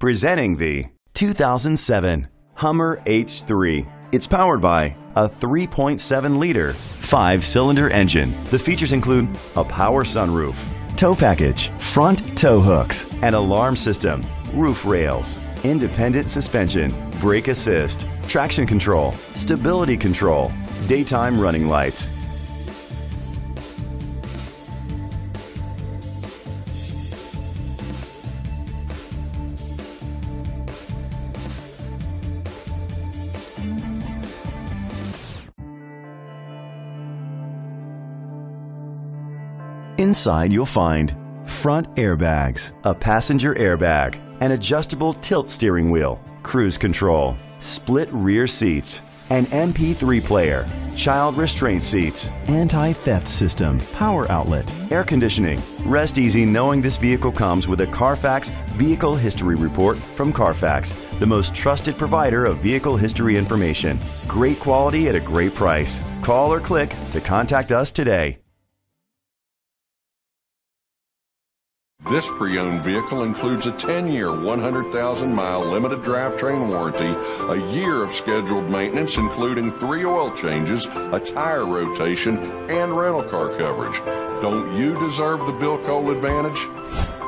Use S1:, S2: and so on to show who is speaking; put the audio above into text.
S1: Presenting the 2007 Hummer H3. It's powered by a 3.7 liter five cylinder engine. The features include a power sunroof, tow package, front tow hooks, an alarm system, roof rails, independent suspension, brake assist, traction control, stability control, daytime running lights. Inside you'll find front airbags, a passenger airbag, an adjustable tilt steering wheel, cruise control, split rear seats, an MP3 player, child restraint seats, anti-theft system, power outlet, air conditioning. Rest easy knowing this vehicle comes with a Carfax Vehicle History Report from Carfax, the most trusted provider of vehicle history information. Great quality at a great price. Call or click to contact us today.
S2: This pre-owned vehicle includes a 10-year, 100,000-mile limited drivetrain warranty, a year of scheduled maintenance including three oil changes, a tire rotation, and rental car coverage. Don't you deserve the Bill Cole advantage?